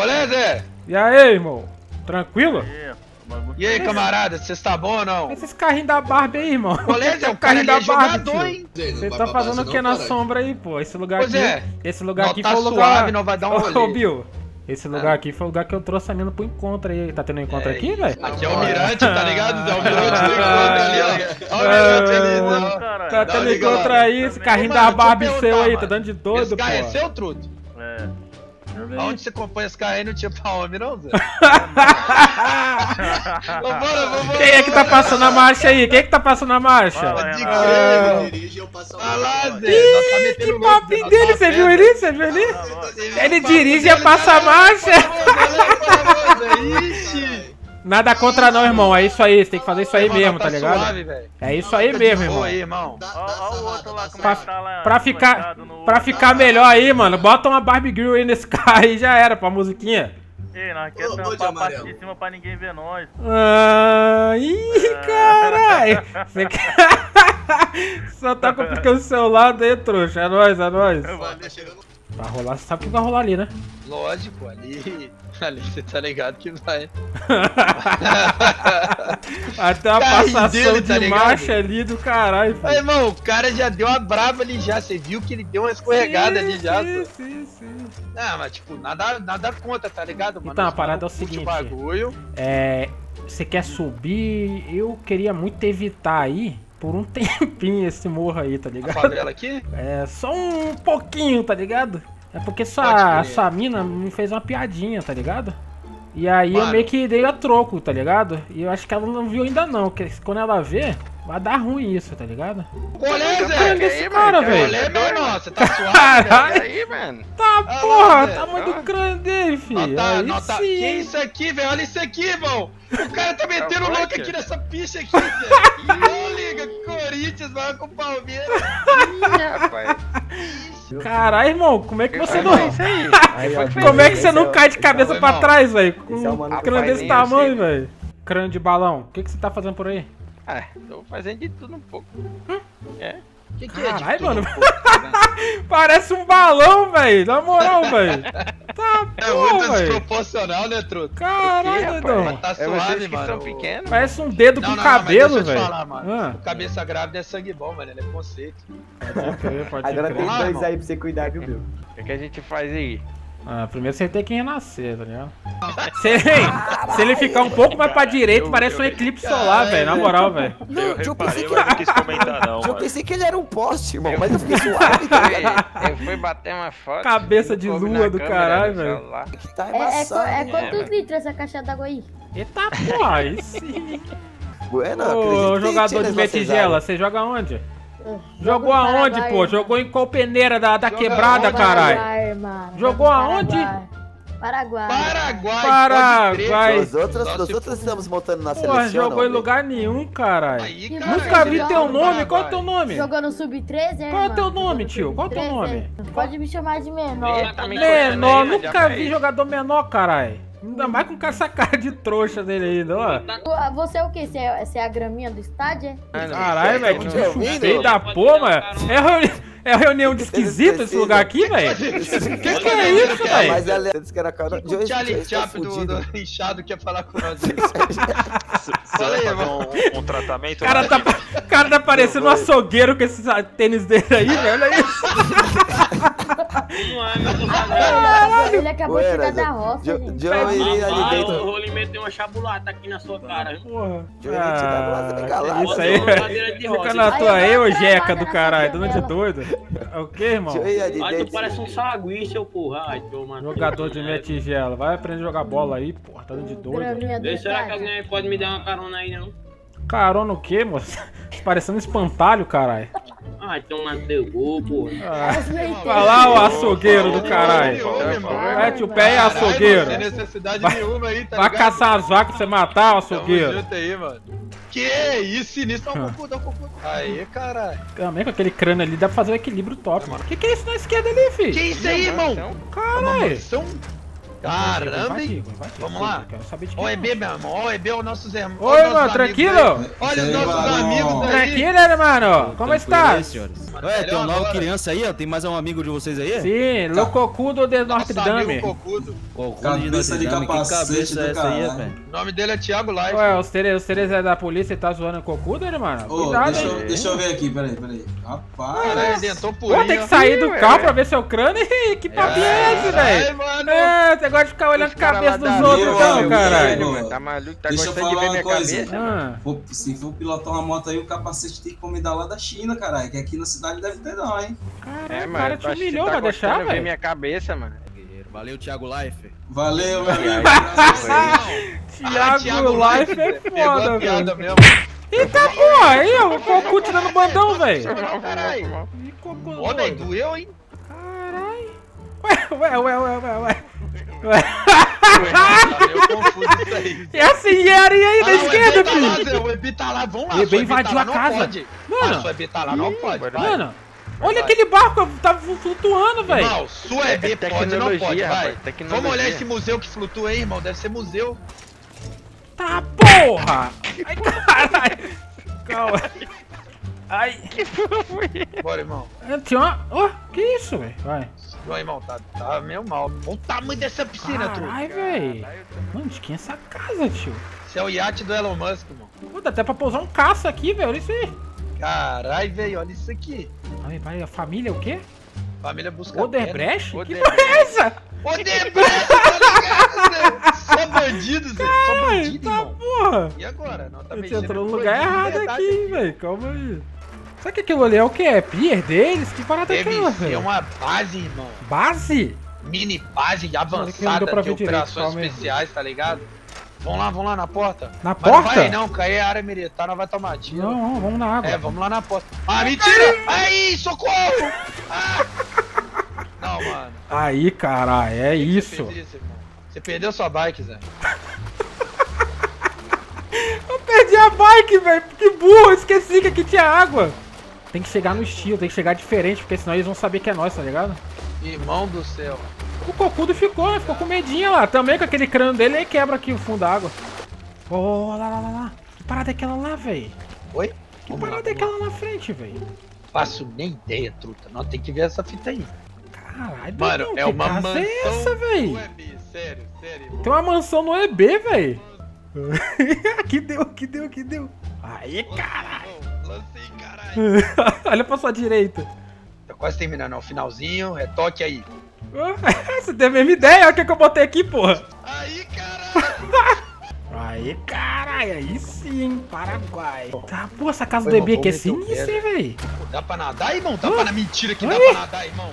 Qual é, Zé? E aí, irmão? Tranquilo? É. E aí, camarada, você está bom ou não? Esses carrinhos da Barbie aí, irmão. Qual é, Zé? O carrinho da é Barbie, jogador, hein? Você tá fazendo o que na sombra aí, pô? Esse lugar Pois aqui. é. Esse lugar Não, aqui tá foi o lugar. suave, não vai dar um Ô, rolê. Ô, Bill. Esse lugar Ah. aqui foi o lugar que eu trouxe a mina pro encontro aí. Tá tendo um encontro aqui, velho? Aqui é o Mirante, tá ligado? Zé? O Mirante do encontro ali, ó. Olha o Mirante ali. Tá Dá tendo encontro aí, esse carrinho da Barbie seu aí, tá dando de doido, Esse pô. carro é seu, Truto? É. Ver. Aonde você compõe esse carro aí não tinha pra homem, não, Zé? Vambora, vambora. Quem é que tá passando a marcha aí? Quem é que tá passando a marcha? Ah. Olha lá, Zé. tá Ih, que papinho dele, tá você viu ele? Você viu ele? Ele dirige e passa a marcha. Ixi. Nada contra não, irmão. É isso aí, você tem que fazer isso aí mesmo, tá ligado? suave. É isso aí mesmo, irmão. aí, irmão. Dá, Ó, dá ó o outro lá, como Pra, é que tá lá? pra ficar, no- pra ficar melhor aí, mano, bota uma Barbie Grill aí nesse carro aí já era, pra musiquinha. Ei, nós ô, de tampar a parte de cima pra ninguém ver nós. Ah, ih, caralho. Você quer- Só tá complicando o seu lado aí, trouxa. É nóis, é nóis. Tá chegando. Vai rolar, você sabe o que vai rolar ali, né? Lógico, ali. Ali você tá ligado que vai. Até uma Carrinho passação dele, de tá ligado? marcha ali do caralho. Aí, filho. irmão, o cara já deu uma brava ali já. Você viu que ele deu uma escorregada ali já. Sim, pô. sim, sim. Não, mas tipo, nada, nada conta, tá ligado, mano? Então, a parada é o seguinte. bagulho. É, você quer subir? Eu queria muito evitar aí por um tempinho esse morro aí, tá A ligado? favela aqui? É, só um pouquinho, tá ligado? É porque sua, sua mina me fez uma piadinha, tá ligado? E aí eu Mano. meio que dei a troco, tá ligado? E eu acho que ela não viu ainda não, porque quando ela vê, vai dar ruim isso, tá ligado? Colé, Grande Zé! esse cara, velho. Colé, meu irmão, você tá suave, Caralho. velho? aí, mano? Tá, Ah, porra, Zé. tá muito Ah. grande aí, filho. Nota, aí nota. sim. Que isso aqui, velho? Olha isso aqui, irmão! O cara tá metendo Tá louco forte. aqui nessa picha aqui, Zé! Não liga, Corinthians vai com o Palmeiras! Ih, rapaz. Caralho, irmão, como é que você não... isso aí. Aí, ó, Como é que você não o- cai de cabeça é pra trás, velho? Com é o um crânio desse tamanho, velho. Crânio de balão. O que, que você tá fazendo por aí? Ah, tô fazendo de tudo um pouco. É. Que que é de Caralho, tudo mano. um pouco, tá? Parece um balão, velho. Na moral, velho. Tá, É muito porra, velho. desproporcional, né, truto? Caralho, doidão. Tá É suave, que mano. são pequenos. Parece um dedo Não, com não, cabelo, velho. falar, mano. Ah, cabeça grávida é sangue bom, mano. Ele é conceito. pode crer, pode Agora crer. tem Ah, dois irmão. aí pra você cuidar, viu, Bill? O que, que a gente faz aí? Ah, primeiro você tem que renascer, tá ligado? Se, se ele ficar um pouco mais pra direita, eu- parece eu- um eclipse solar, velho. Na moral, velho. Não, Eu eu pensei que não quis comentar não, eu pensei que ele era um poste, irmão, mas eu fiquei suave, tá Eu fui bater uma foto. Cabeça de lua do câmera caralho, velho. Que tá É, é, é quantos litros essa caixa d'água aí? Eita porra, aí sim. Bueno, Ô, jogador de áreas. você joga onde? Jogo Jogou aonde, Paraguai, pô? Jogou em qual peneira da, da quebrada, caralho? Jogou aonde? Paraguai. Paraguai. Paraguai, os se outros estamos montando na Porra, seleção. jogou em lugar nenhum, caralho. Nunca vi teu no nome, qual é o Paraguai. teu nome? Jogou no Sub-13, né? Qual é o teu nome, tio? Qual é o teu Sub-13, nome? é. Pode me chamar de menor. Menor, nunca vi jogador menor, caralho. Ainda mais com essa cara de trouxa dele ainda, ó. Você é o quê? Você é, você é a graminha do estádio? é? Caralho, velho, que Tá bicho ouvindo? feio da porra, mano. É, reuni... é reunião de esquisito esse lugar aqui, velho? Que que é isso, Ah, velho? Mas ela antes que era cara de O hoje, Charlie vocês estão Chaplin do, do inchado quer falar com nós. Fala aí, irmão. um, um tratamento? O cara tá, o cara tá parecendo um açougueiro com esse tênis dele aí, velho. Olha isso. Caralho! Ele acabou de chegar da roça, Jo- gente. Jo irei ali dentro. eu vou lhe meter uma chabulata aqui na sua cara. viu? Porra. Eu ia te uma regalada, Ah, isso Zé. aí, Uma cadeira de Fica na Aí tua eu aí, ô jeca do caralho, sua dando de doido. É o que, irmão? Ai, tu parece um sagui, seu porra. Ai, toma. Jogador de meia tigela. Vai aprender a jogar bola aí, porra. Tá dando de doido. Do será que alguém aí pode me dar uma carona aí, não? Carona o quê, moço? Parecendo um espantalho, caralho. Ai, toma teu cu, porra. Ah. Vai lá, o açougueiro do caralho. Mete o pé e açougueiro. Não tem necessidade Vai- nenhuma aí, tá Vai ligado? caçar as vacas pra você matar, o Tamo açougueiro. junto aí, mano. Que isso, sinistro. Dá um cucu, dá um cucu. Aí, caralho. Também com aquele crânio ali dá pra fazer um equilíbrio top, mano. Que que é isso na esquerda ali, Que filho? isso aí, irmão? Caralho. Mansão? Caramba, hein? Vamos lá. Quero saber de Ó, quem. EB, meu irmão. Ó, EB é os nossos irmãos. Oi, mano, tranquilo? Olha os nossos amigos aí. Tranquilo, hermano. Como estás? Ué, tem uma nova criança aí, ó. Tem mais um amigo de vocês aí? Sim, Lococudo de Notre Dame. Cocudo. Pô, Cabeça de capacete do é velho? O nome dele é Thiago Life. Ué, os três, é da polícia e tá zoando o Cocudo, né, mano? Ô, Cuidado, deixa, deixa eu ver aqui, peraí, peraí. Rapaz. Pô, tem que sair do carro pra ver seu crânio. Ih, que papinho é esse, Ai, velho? mano. É, gosta de ficar olhando a cabeça dos outros, amigo, caralho. Tá maluco? Tá Deixa eu gostando de falar ver uma minha coisa. cabeça? Ah, Pô, se for pilotar uma moto aí, o capacete tem que encomendar lá da China, caralho. Que aqui na cidade deve ter não, hein? É, caralho, o mano. cara te humilhou, tá vai deixar, de ver velho? minha cabeça, mano. Valeu, Thiago Life. Valeu, meu amigo. Ah, Thiago Life é foda, piada velho. Eita porra, aí, ó, o Cocu tirando bandão, velho. Caralho. Ô, velho, doido. doeu, hein? Caralho. Ué, ué, ué, ué, ué, ué. Ué. Meio confuso isso aí. E essa engenharia aí da Ah, o esquerda, tá lá, filho. Zé, O EB tá lá, vamos lá. O EB invadiu tá lá, a não casa. Pode. Mano. Ah, o EB tá lá, não pode. Mano, olha aquele barco, tá flutuando, velho. Irmão, se o EB É pode, não pode, vai. Vamos olhar esse museu que flutua aí, irmão. Deve ser museu. Tá porra! Ai, caralho! Calma. Ai, Bora, irmão. tinha uma... Ó, que isso, velho? Vai. Ô, irmão, tá, tá meio mal. Olha o tamanho dessa piscina, tu. Caralho, velho. Mano, de quem é essa casa, tio? Esse é o iate do Elon Musk, irmão. Pô, dá até pra pousar um caça aqui, velho. Olha isso aí. Caralho, velho, olha isso aqui. Ai, vai, a família, o quê? Família busca Odebrecht? Que porra é essa? Odebrecht, tá? Só bandido, Zé. Só Ai, bandido, tá irmão. porra. E agora? Não, tá A gente mexendo entrou no lugar errado verdade aqui, velho. Calma aí. Será que aquilo ali é o quê? É pier deles? Que parada é Deve aquela, ser velho? uma base, irmão. Base? Mini base que não avançada de direito, operações aí. especiais, tá ligado? Vamos lá, vamos lá na porta. Na Mas não porta? vai não, cair é área militar, nós vai tomar tiro. Não, não, vamos na água. É, vamos lá na porta. Ah, mentira! Aí, socorro! Ah! Não, mano. Aí, caralho, é que que isso. Você, isso? Você perdeu sua bike, Zé. Eu perdi a bike, velho. Que burro, esqueci que aqui tinha água. Tem que chegar no estilo, tem que chegar diferente, porque senão eles vão saber que é nós, tá ligado? Irmão do céu. O cocudo ficou, né? Ficou com medinho lá. Também com aquele crânio dele, ele quebra aqui o fundo da água. Ô, lá, lá, lá, lá. Que parada é aquela lá, velho? Oi? Que parada é vamos lá. aquela na frente, velho? Faço nem ideia, truta. Não, tem que ver essa fita aí. Caralho, Mano, é que uma casa mansão é essa, velho? sério, sério. Tem uma mansão no EB, velho. que deu, que deu, que deu. Aí, caralho. Caralho. Olha pra sua direita. Tá quase terminando, ó. Finalzinho, retoque aí. Você tem a mesma ideia? Olha o que, que eu botei aqui, porra. Aí, caralho. Aí, caralho, aí sim, Paraguai. Tá, pô, essa casa Foi, do EB aqui é sinistra, velho. Dá pra nadar, irmão? Dá pra na mentira que dá Oi? pra nadar, irmão.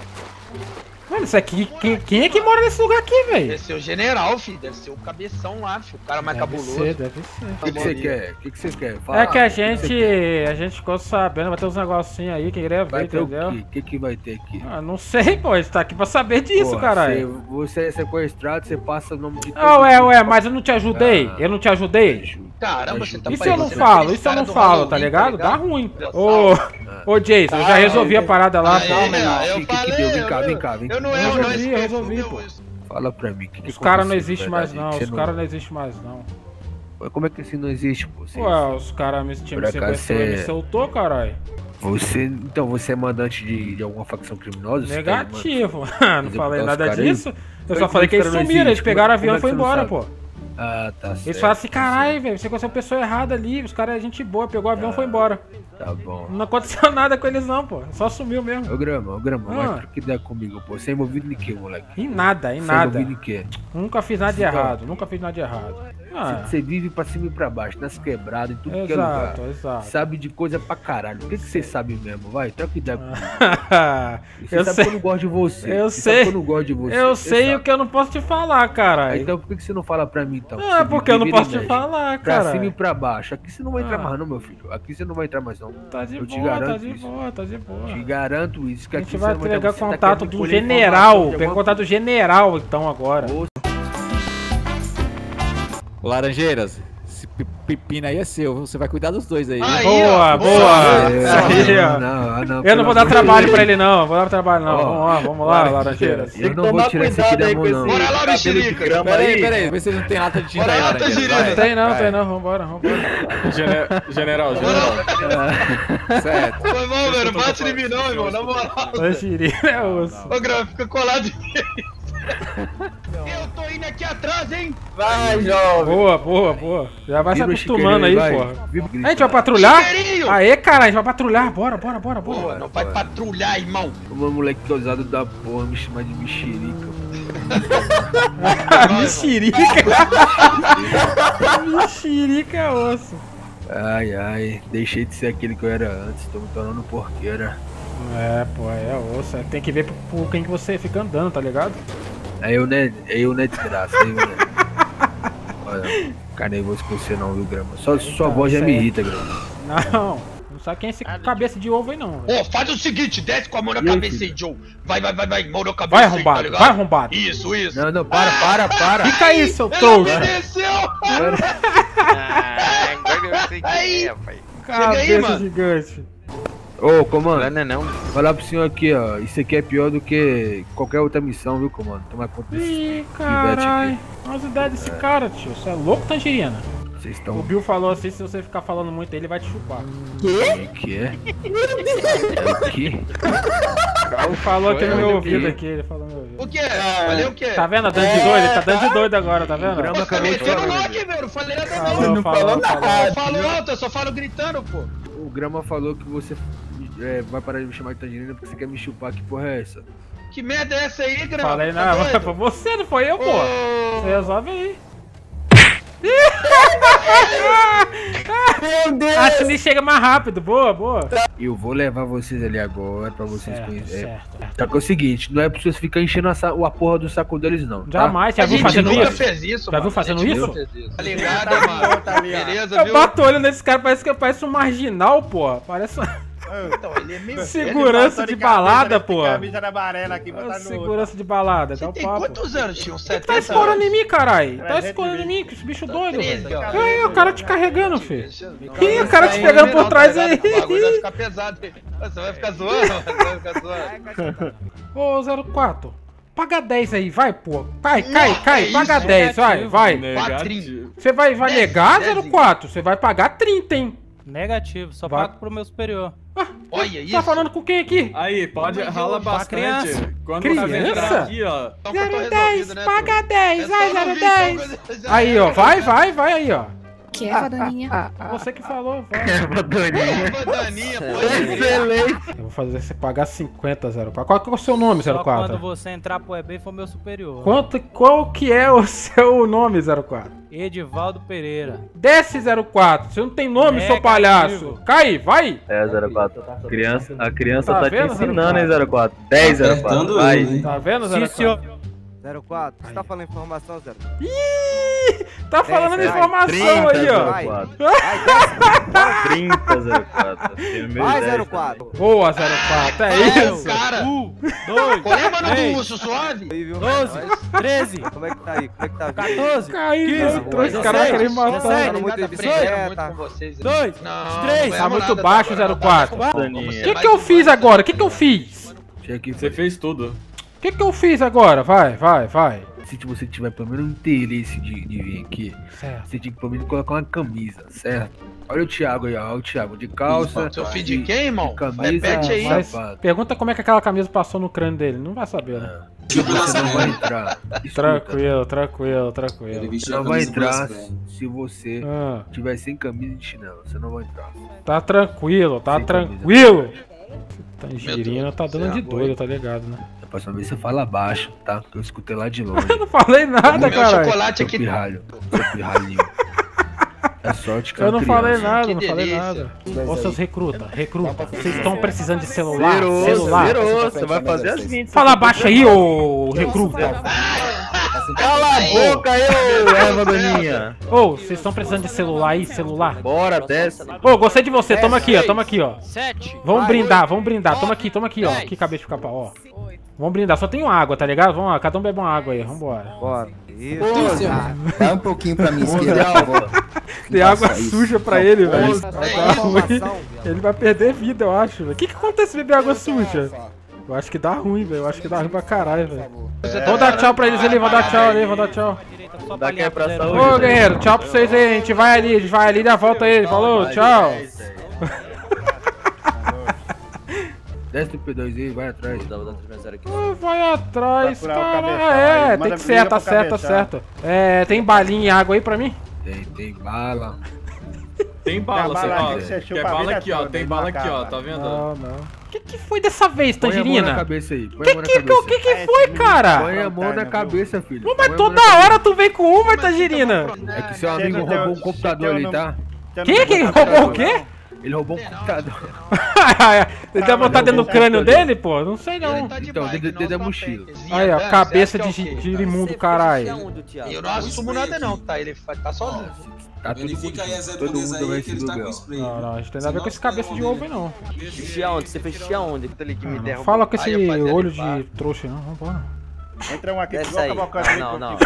Mano, isso aqui, quem, quem é que mora nesse lugar aqui, velho? Deve ser o general, filho. Deve ser o cabeção lá, filho. O cara mais Deve cabuloso. ser, deve ser. O que que você quer? O que que você quer? Fala. É que a O você gente, quer? a gente ficou sabendo, vai ter uns negocinhos aí que queria ver, Vai ter o entendeu? quê? O que que vai ter aqui? Ah, não sei, pô, a gente tá aqui pra saber disso, Porra, caralho. Você, você é sequestrado, você passa o nome de Ah, ué, ué, mas eu não te ajudei? Ah. Eu não te ajudei? Caramba, você tá Isso eu não falo, isso eu não falo, Halloween, tá ligado? Dá ruim. Ô, ô Jason, eu já Tá, resolvi a parada lá. Calma eu Que- que- que deu? Vem cá, vem cá, vem Eu não erro, não. Resolvi, esse resolvi, pô. Fala pra mim. Que Os caras não existem mais verdade? não, os caras não existem mais não. Como é que assim não existe, pô? Você, Ué, os caras me, tinham me sequestrou e me soltou, caralho. você- então você é mandante de, de alguma facção criminosa? Você tá Negativo. não falei nada aí? disso. Eu só é falei que eles sumiram, eles pegaram o Como avião é e foi não embora, sabe? pô. Ah, tá certo. Eles falam assim, tá caralho, velho, você conheceu a pessoa errada ali, os caras é gente boa, pegou o avião e foi embora. certo. Tá bom. Não aconteceu nada com eles não, pô. Só sumiu mesmo. Ô Grama, ô Grama, Ah. vai trocar ideia comigo, pô. Você é envolvido em quê, moleque? Em nada, em Você é nada. envolvido em quê? Nunca fiz nada de Então. errado, nunca fiz nada de errado. Ah, Você vive pra cima e pra baixo, nas quebradas, em tudo que é lugar. exato, exato. Sabe de coisa pra caralho. O que, que você sabe mesmo? Vai, troca ideia comigo. Você eu sabe sei, que eu não gosto de você. eu Você sei. Eu não gosto de você. eu Você sei o que eu não posso te falar, cara. Ah, Então por que, que você não fala pra mim então? Ah, Você porque eu não posso te falar, Pra cara. cima e pra baixo. Aqui você não vai entrar Ah. mais não, meu filho. Aqui você não vai entrar mais não. Tá de Eu te boa, tá garanto de isso. boa, tá de boa. Te garanto isso. Que A gente vai pegar. Você tá contato do general. informação de Pega alguma contato general, então, agora. Laranjeiras, esse pi- pepino aí é seu. Você vai cuidar dos dois aí. Aí, Boa, ó, boa. É, Aí, ó. não, não, não, Eu não vou dar trabalho pra ele, não. Vou dar trabalho, não. Ó, Vamos lá, vamos lá, Laranjeiras. Eu não vou tirar esse aqui da mão, não. Bora lá, mexerica. Pera aí, pera aí. Vê se não tem lata de tinta Bora aí, lá, Laranjeira. Tangerina. Vai. Tem não, tem não. Vambora, vambora. General, general. Certo. Foi mal, velho. Bate em mim, não, irmão. Na moral. Tangerina é osso. Ô, Grau, fica colado em mim. Eu tô indo aqui atrás, hein? Vai, jovem. Boa, boa, boa. Já vai se Vibra acostumando aí, vai. porra. A gente vai patrulhar? Chiqueirinho! Aê, cara, a gente vai patrulhar. Bora, bora, bora, bora. não vai patrulhar, irmão. Uma moleque ousado da porra me chamar de mexerica. Mexerica. Mexerica é osso. Ai, ai, deixei de ser aquele que eu era antes, tô me tornando porqueira. É, pô, é osso. Tem que ver por, por quem que você fica andando, tá ligado? Aí eu, né, aí eu, né, desgraça, aí eu, né. Olha, cara nervoso com você não, viu, Grama? Só sua Tá voz já me irrita, Grama. Não, não sabe quem é esse cabeça de ovo aí, não. Ô, faz o seguinte, desce com a mão na E cabeça aí, Joe. Vai, vai, vai, vai, mão na cabeça Vai aí, tá arrombado, ligado? vai arrombado. Isso, isso. Não, não, para, para, para. Fica aí, seu Ele trouxa. obedeceu! Ah, agora eu sei quem é, pai. Chega aí, Cabeça mano. gigante. Ô, comando, Não, não, não. falar pro senhor aqui, ó. Isso aqui é pior do que qualquer outra missão, viu, comando? Toma conta desse. Ih, caralho. Olha as ideias desse cara, tio. Você é louco, Tangerina? Vocês O estão. Bill falou assim, se você ficar falando muito aí, ele vai te chupar. O que é? É o quê? Ele falou aqui no meu ouvido aqui. ele falou no meu ouvido. O quê? Falei o quê? Tá vendo a dando de doido? Ele tá dando de doido agora, tá vendo? Grama Tá acabou de falar. louco, velho. Não falei nada não. Falou, falou, falou. Eu falo alto, eu só falo gritando, pô. O Grama falou que você é, vai parar de me chamar de tangerina porque você quer me chupar. Que porra é essa? Que merda é essa aí, Grama? Falei, Tá não, doido? foi você, não foi eu, pô. Ô, Você resolve aí. Meu Deus! A Cindy chega mais rápido, boa, boa. Eu vou levar vocês ali agora pra vocês Certo, conhecerem. É, certo, certo. Só que é o seguinte, não é pra vocês ficarem enchendo a, sa- a porra do saco deles, não. Tá? Jamais, já viu fazendo isso? fez isso, Já mano. viu fazendo isso? Tá ligado, mano? Beleza, Eu viu? bato o olho nesse cara, parece que parece um marginal, pô. Parece um Então, ele é meio... segurança de balada, pô. Camisa amarela aqui, botar no Segurança de balada, dá Você o tem papo. quantos anos, tio? 70 Tá escorando anos. em mim, carai. Tá 320. escorando em mim, que esse bicho doido, 13, velho. ó. Aí, o cara te carregando, filho. Ih, Ih, o cara te pegando por trás aí. O bagulho vai ficar pesado. Você vai ficar zoando? Você vai ficar zoando? Ô, 04. Paga 10 aí, vai, pô. Vai, cai, Não, cai, é paga isso, 10, vai, vai. Você vai, vai negar, dez, 04? Você vai pagar 30, hein? Negativo, só Vai. pago pro meu superior. Olha isso. Tá falando com quem aqui? Aí, pode, rala bastante. criança. Quando Criança? você entrar aqui, ó. Então que eu tô resolvido, né, paga pô? 10, É vai, só não vir, 010. então, Aí, ó, vai, vai, vai aí, ó. Que é, Daninha? Você que falou, vai. Pô, Daninha, pô. Excelente! Eu vou fazer você pagar 50, 04. Qual que é o seu nome, Só quando 04? você entrar pro EB for meu superior. Quanto, qual que é o seu nome, 04? Edivaldo Pereira. Desce, 04. Você não tem nome, seu Negativo. palhaço. Cai, vai. É, 04. Criança, a criança Tá tá, vendo, te ensinando, 04? hein, 04. 10, 04. Apertando Vai. Tá vendo, 04? Sim, senhor. 04, você tá falando informação, 04? Ih, tá falando informação aí, ó. Vai. 04. Vai, desce. 30, 04. Tem meio Vai, 10 04. Boa, 04. É É, isso. cara. Um, dois, Qual é, mano, três, do urso suave? Aí, viu? 12, 13, Como é que tá aí? Como é que tá? 14, Caiu, 15, não, trouxe, caraca, ele matou. 17, Tá muito Obrigado, bicicleta. aprendendo muito com vocês. Dois, Não, três. não Tá erramos muito nada, baixo, agora, 04. tá bom, Daninha. você O que que eu fiz agora? O que que eu fiz? Você fez tudo. O que que eu fiz agora? Vai, vai, vai. Se você tiver pelo menos um interesse de, de vir aqui, Certo. você tinha que pelo menos colocar uma camisa, certo? Olha o Thiago aí, ó. Olha o Thiago de calça. Seu filho de de quem, irmão? camisa, Repete aí. Mas pergunta como é que aquela camisa passou no crânio dele. Não vai saber, né? Você não vai entrar. Escuta, Tranquilo, tranquilo, tranquilo. Você não vai entrar se você Ah, tiver sem camisa e de chinelo. Você não vai entrar. tá tranquilo, tá Sem camisa. tranquilo. Tangerina tá dando de Céu. doido, tá ligado, né? Da próxima vez você fala baixo, tá? Que eu escutei lá de longe. Eu não falei nada, Meu cara. chocolate aqui. pirralho. Seu pirralhinho. É sorte que é Eu não falei nada, Que não falei nada. Ô, seus recruta, recruta. Vocês estão precisando de celular? Zerou, celular. zerou. Você vai fazer as 20. Fala baixo aí, ô recruta. Cala a boca aí, ô Eva Daninha. Ô, vocês estão precisando de celular aí, celular? Bora, desce. Ô, gostei de você, toma aqui, ó, toma aqui, ó. Sete. Vamos brindar, vamos brindar. Toma aqui, toma aqui, ó. Que cabeça de capa, ó. Vamos brindar, só tenho água, tá ligado? Vamos lá, cada um bebe uma água aí, vambora. Bora. Isso. Dá um pouquinho pra mim esquerda. Tem água isso. suja pra ele, velho. Informação, Ele vai perder vida, eu acho. velho. O que que acontece se beber água suja? Eu acho que dá ruim, velho. Eu acho que dá ruim pra caralho, velho. Vamos dar tchau pra eles ali, vamos dar tchau ali, vamos dar tchau. Daqui é pra saúde. Ô, guerreiro, tchau pra vocês aí. A gente vai ali, a gente vai ali e dá a volta aí. Falou, tchau. Desce do P2 aí, vai atrás. Ah, Vai atrás, o cara. É, tem que ser, tá certo, tá certo. É, tem balinha e água aí pra mim? Tem, tem bala. Tem bala, Tem você, bala ó. você Quer chupa a bala aqui, ó. Tem bala aqui, ó. Tá vendo? Não, não. O que, que foi dessa vez, Põe a mão Tangerina? na cabeça aí. Põe Que a mão na que, que, cabeça. o que que foi, cara? Põe a mão na cabeça, filho. Pô, mas toda hora tu vem com uma, Tangerina. É que seu amigo roubou um computador ali, tá? Quem que roubou o quê? Ele roubou um computador. Ele deve botar dentro do crânio dele, pô? Não sei não. Então, dentro da mochila. Aí, ó, Você cabeça de, que é o quê? de imundo, caralho. Eu não assumo nada não, tá? Ele tá sozinho. Tá todo Verifica aí as mundo, todo mundo vai aí que se ele tá com Bel. spray. Não, não, a gente tem nada a ver com esse cabeça de ovo aí, não. Xixi aonde? Você fez xixi aonde? Não fala com esse olho de trouxa, não. Vambora. Entra um aqui, igual aí. Cavalcante ali, Não, não.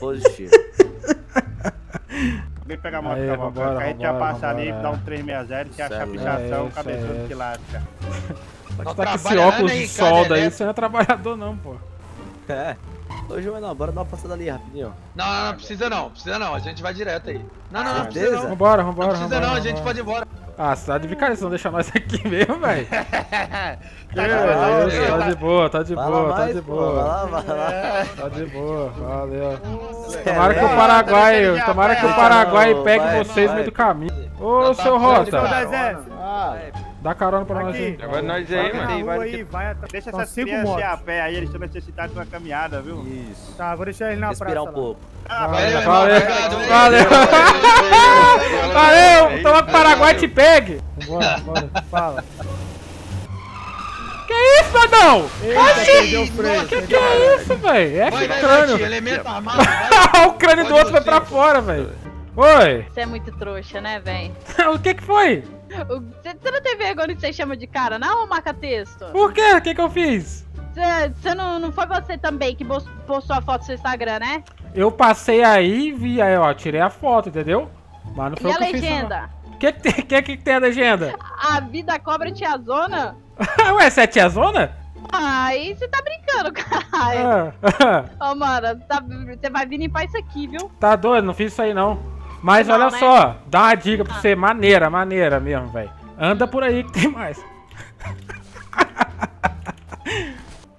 Positivo. Vem pegar a moto Aí, Cavalcante, vambora, que a gente já vambora, passa ali, vambora, dá é. um 360, que é a é chapichação, isso, cabeçudo é que lasca. Pode Não estar com esse trabalha óculos de solda aí, elétrico. você não é trabalhador não, pô. É. Ô, João, bora dar uma passada ali rapidinho. Não, não, não precisa não, precisa não. A gente vai direto aí. Não, não, não precisa Certeza? não. Vambora, Não vambora, precisa vambora. não, a gente pode ir embora. Ah, você tá de brincadeira, você não deixa nós aqui mesmo, velho. Tá tá de boa, tá de Fala boa, tá de pô, vai boa. lá, vai lá. Tá de boa, valeu. Tomara que o vai. Paraguai, tomara que o Paraguai pegue vocês no meio do caminho. Ô, Não, tá seu Rota. Dá carona pra nós aí. Agora nós aí, Vai mano. rua aí, vai atrás. Deixa essas cinco crianças a pé aí, eles estão necessitados de uma caminhada, viu? Isso. Tá, vou deixar ele na Respirar praça. um lá. pouco. Ah, Valeu, valeu, valeu. Valeu, toma que o Paraguai te pegue. Bora, bora, fala. Que isso, Badão? Oxi! Que que é isso, velho? É Vai, que vai, crânio. vai, elemento armado, vai. o crânio do outro foi pra fora, velho. Oi, Você é muito trouxa, né, véi? o que que foi? Você não tem vergonha que você chama de cara, não, marca texto? Por quê? O que que eu fiz? Você não, não foi você também que postou a foto no seu Instagram, né? Eu passei aí e vi, aí, ó, tirei a foto, entendeu? Mas não foi E o a legenda? O que que tem, que, que tem a legenda? A vida cobra tiazona? Ué, você é tiazona? Aí você tá brincando, caralho. Ah, Ô, mano, tá- você vai vir limpar isso aqui, viu? tá doido, não fiz isso aí não. Mas Não, olha né? só, dá uma dica pra você, maneira, maneira mesmo, velho. Anda por aí que tem mais.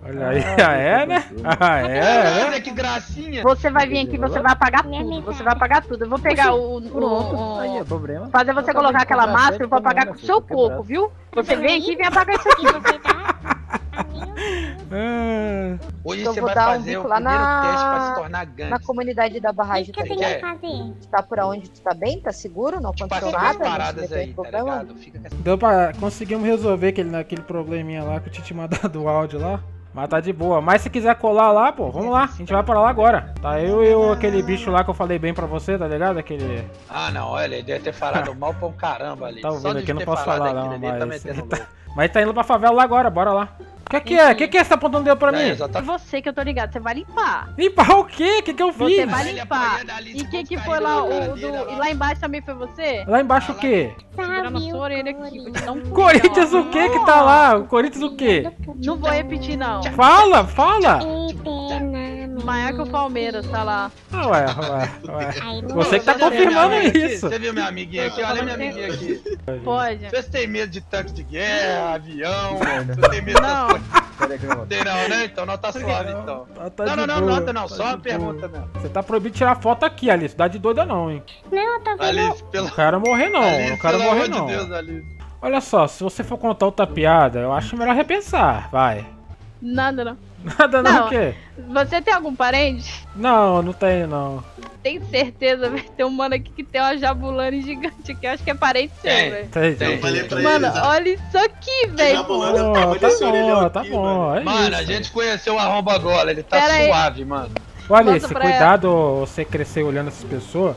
Olha aí, ah, é, né? Ah, é, né? Olha que gracinha. Você vai vir aqui, você vai apagar tudo. Você vai apagar tudo. Eu vou pegar o. o- o- problema. fazer você colocar aquela máscara, eu vou apagar com o seu coco, viu? Você vem aqui e vem apagar isso aqui. Hoje Eu você vou vai dar um fazer o bico lá primeiro na- teste pra se tornar Na gangster. comunidade da barragem que fazer? Tu tá por onde? Tu tá bem? Tá seguro? Não Passou aconteceu nada? Paradas aí, tá problema? ligado? Fica. Deu pra. Conseguimos resolver aquele, aquele probleminha lá que eu tinha te mandado o áudio lá. Mas tá de boa. Mas se quiser colar lá, pô, vamos lá. A gente vai pra lá agora. Tá eu e aquele bicho lá que eu falei bem pra você, tá ligado? Aquele. Ah, não, olha, ele deve ter falado mal pra um caramba ali. Tá ouvindo aqui, eu não posso falar não, ele tá mas. tá, mas tá indo pra favela lá agora, bora lá. O que, que é? O que, que é esse tá apontando dedo pra É, mim? exatamente. Você que eu tô ligado, você vai limpar. Limpar o quê? O que, que eu Você fiz? vai Ele limpar. E quem que foi lá? O do... lá. E lá embaixo também foi você? Lá embaixo o quê? Segurando a sua orelha aqui. Vou te dar um Corinthians o quê que tá lá? O Corinthians o quê? Não vou repetir, não. Fala, fala! Maior que o Palmeiras, tá lá. Ah, ué, ué, ué. Você que tá confirmando isso. Você viu minha amiguinha aqui? Olha minha amiguinha aqui. Pode. Vocês têm medo de tanque de guerra, avião? Vocês têm medo Não. dessas coisas? Tem não, né? Então não tá suave, então. Tá- tá Não, não, não, boa, nota não, tá só uma pergunta boa. mesmo. Você tá proibido de tirar foto aqui, Alice. Dá de doida não, hein? Alice, pelo Não quero morrer não, Alice, não quero pelo morrer amor não. de Deus, Alice. Olha só, se você for contar outra piada, eu acho melhor repensar, vai. Nada, não. Nada não, Não. o quê? Você tem algum parente? Não, não tenho não. Tenho certeza, velho. Tem um mano aqui que tem uma jabulani gigante aqui. Eu acho que é parente seu, Tem. velho. Tem, Tem. tem. Falei pra Mano, ele, tá? olha isso aqui, velho. Pô, tá bom, tá bom. É Mano, isso. a gente conheceu o arromba gola, ele tá Pera aí. suave, mano. Ô, Alice, Mostra pra cuidado você crescer olhando essas pessoas.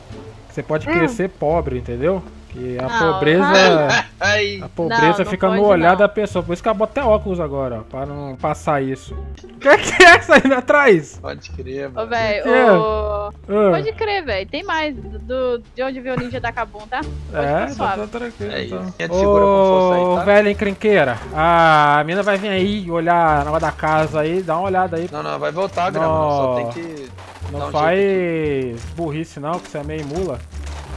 Você pode Hum. crescer pobre, entendeu? Que a Não, pobreza. Ai. A pobreza Não, não fica no olhar não. da pessoa. Por isso que ela bota até óculos agora, ó, pra não passar isso. O que é que é saindo atrás? Pode crer, Ô, mano. velho, é? ô... Ah. Pode crer, velho. Tem mais do, de onde veio o ninja da Kabum, tá? Pode É, tá, tá tranquilo. É então. isso. Quem te segura com força aí, Ô, tá? velha encrenqueira, a mina vai vir aí olhar na hora da casa aí, dá uma olhada aí. Não, não, vai voltar, grama. Não, só tem Não. que. Não um faz burrice não, que você é meio mula.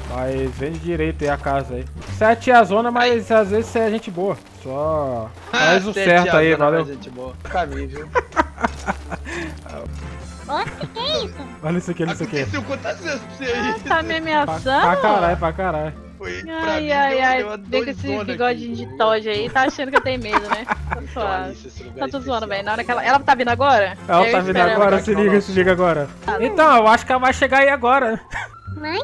Mas vende direito aí a casa aí. Você é a tiazona, mas às vezes você é gente boa. Só faz o é certo aí, valeu. mas gente boa. Caminho, viu? Nossa, que que é isso? Olha isso aqui, olha isso aqui. Aconteceu quantas vezes pra você aí? Tá me Pra, ameaçando? pra caralho, pra caralho. Foi pra Ai, mim, ai, deu- ai. deu Vem com esse bigodinho aqui. de Toge aí, tá achando que eu tenho medo, né? Tá suave. Tá tô zoando, velho. Na hora que ela. Ela tá vindo agora? Ela Eu tá vindo agora, tá se liga, se liga agora. Então, eu acho que ela vai chegar aí agora. Mãe?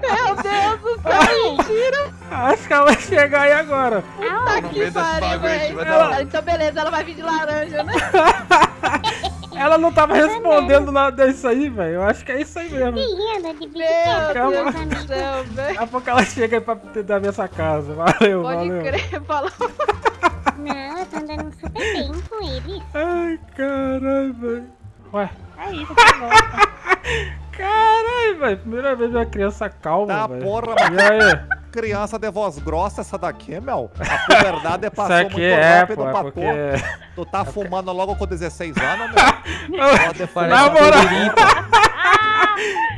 Meu Deus do céu, mentira! Acho que ela vai chegar aí agora. Tá No que meio desse pariu, velho. uma- Então beleza, ela vai vir de laranja, né? Ela não tava respondendo nada disso aí, velho. Eu acho que é isso aí mesmo. Meu Calma. Deus do céu, velho. Daqui a pouco ela chega aí pra tentar ver essa casa. Valeu, Pode valeu. crer, falou. Não, eu tô andando super bem com ele. Ai, caralho, velho. Ué, É isso, tá bom. caralho, velho. Primeira vez uma criança calma, Tá, velho. porra, E aí? Criança de voz grossa essa daqui, meu. A puberdade Isso passou aqui muito é, rápido pô, é pra porque... tu. Tu tá fumando logo com 16 anos, meu. Na moral...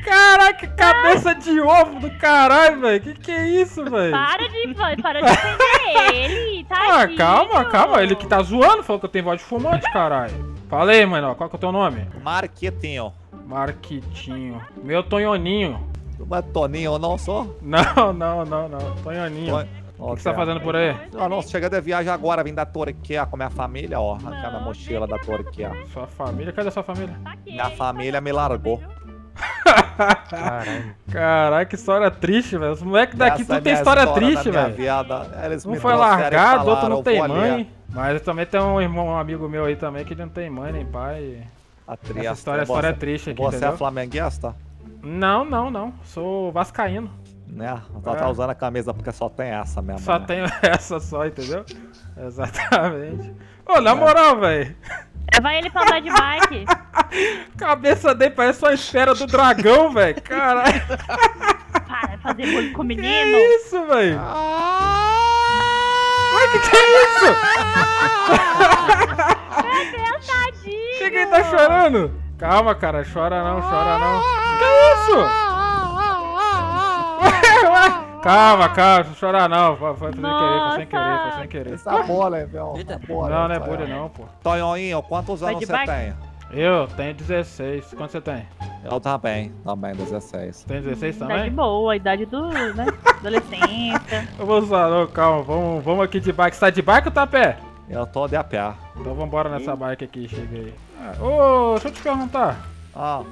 Caraca, cabeça de ovo do caralho, velho. Que que é isso, velho? Para de, para de ofender ele, Ah, tadinho. calma, calma. Ele que tá zoando, falou que eu tenho voz de fumante, caralho. Fala aí, mano. Qual que é o teu nome? Marquetinho. Marquitinho. Meu Tonhoninho. Tu não é Toninho, não sou? Não, não, não, não. Tonhoninho. Ton- O que você tá fazendo por aí? Eu não, cheguei de viagem agora, vim da Turquia com minha família, ó. Aqui a minha mochila da Turquia. Sua família? Cadê sua família? Minha família me largou. Caralho. Caralho, que história triste, velho. Os moleques daqui Essa é tudo tem história triste, velho. Um foi largado, outro falaram, não tem "Vou ali, mãe. Mas também tem um irmão, um amigo meu aí também que ele não tem mãe nem pai. A Essa triesta. história, história é triste aqui, Você entendeu? é flamenguista? Não, não, não. Sou vascaíno. Né? Só É. tá usando a camisa porque só tem essa mesmo. Só né? tenho essa só, entendeu? Exatamente. Ô, na moral, velho. Leva ele pra andar de bike. Cabeça dele parece uma esfera do dragão, velho. Caralho. Para fazer bullying com o Que menino. isso, velho? Ué, que que é isso? Meu tadinho. Que que ele tá chorando? Calma, cara. Chora não, chora não. Que é isso? Calma, calma. Não chora não. Foi, foi sem querer, foi sem querer, foi sem querer. Essa bola, é, meu. Bola, Não, não é bolha não, pô. Tonhoinho, quantos anos você tem? Eu tenho 16. Quanto você tem? Eu também, também, 16. Tem 16 Idade também? boa, idade do, né? Adolescência. Eu vou usar, não, calma. Vamos, vamos aqui de bike. Você tá de bike ou tá a pé? Eu tô de a pé. Então vambora nessa bike aqui, cheguei. Ah, Ô, deixa eu te perguntar. Ah,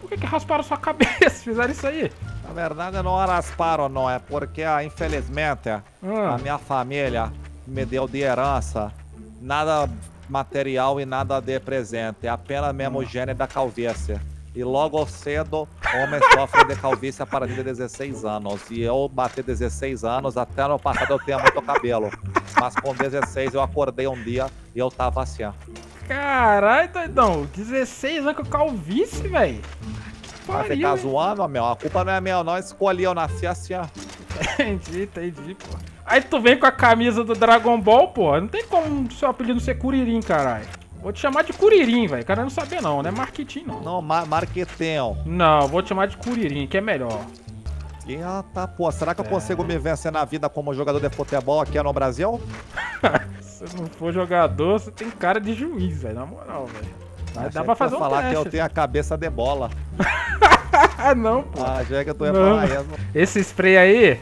Por que que rasparam sua cabeça? Fizeram isso aí? na verdade não rasparam, não. É porque, ah, infelizmente, a Ah, minha família me deu de herança nada material e nada de presente. É apenas mesmo o gene da calvície. E logo cedo, homem sofre de calvície a partir de 16 anos. E eu bati 16 anos, até no passado eu tinha muito cabelo. Mas com 16 eu acordei um dia e eu tava assim. caralho, doidão. 16 anos com calvície, velho. Vai ficar zoando, meu. A culpa não é minha, eu não escolhi, eu nasci assim, ó. Entendi, entendi, pô. Aí tu vem com a camisa do Dragon Ball, pô. Não tem como seu apelido ser Kuririn, caralho. Vou te chamar de Kuririn, velho. Cara, não saber não, não é marketing não. Não, mar marquetinho. Não, vou te chamar de Kuririn, que é melhor. E ah, tá, pô, será que eu É. consigo me vencer na vida como jogador de futebol aqui no Brasil? Se não for jogador, você tem cara de juiz, velho. Na moral, velho. Mas dá pra ia fazer um falar que eu teste. tenho a cabeça de bola. Não, pô. Ah, já que ia Não. falar isso. Esse spray aí,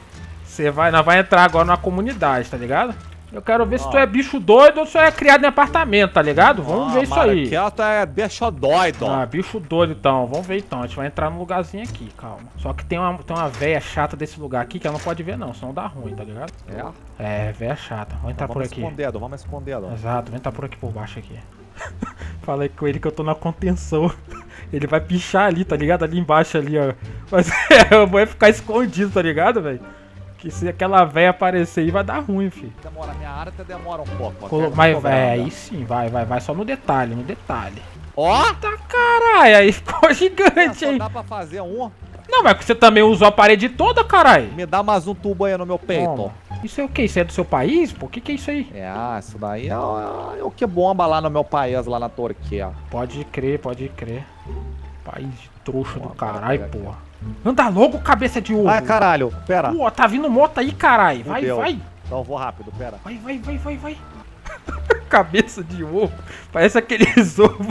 você vai, nós vai entrar agora na comunidade, tá ligado? Eu quero ver se tu é bicho doido ou se tu é criado em apartamento, tá ligado? Vamos ver isso aí. Marqueta é bicho doido. Ah, bicho doido então. Vamos ver então. A gente vai entrar num lugarzinho aqui, calma. Só que tem uma, tem uma véia chata desse lugar aqui que ela não pode ver não, senão dá ruim, tá ligado? É? É, véia chata. Vamos entrar por vamos aqui. esconder, vamos esconder. Exato, vamos entrar por aqui por baixo aqui. Falei com ele que eu tô na contenção. Ele vai pichar ali, tá ligado? Ali embaixo ali, ó. Mas é, vai ficar escondido, tá ligado, velho? Que se aquela véia aparecer aí vai dar ruim, filho. Demora, minha até demora um pouco. Colo- Mas é, aí sim, vai, vai, vai só no detalhe, no detalhe. Ó! Tá caralho, aí ficou gigante, Só hein? dá pra fazer um. Não, mas você também usou a parede toda, caralho. Me dá mais um tubo aí no meu peito. Toma. Isso é o que? Isso é do seu país? Pô, o que, que é isso aí? É, ah, isso daí é, o- é o que bomba lá no meu país, lá na Turquia. Pode crer, pode crer. País de trouxa do caralho, porra. Anda logo, cabeça de ovo. Ai, caralho, pera. Pô, tá vindo moto aí, caralho. Vai, Fudeu. vai. Então eu vou rápido, pera. Vai, vai, vai, vai, vai. cabeça de ovo. Parece aqueles ovos.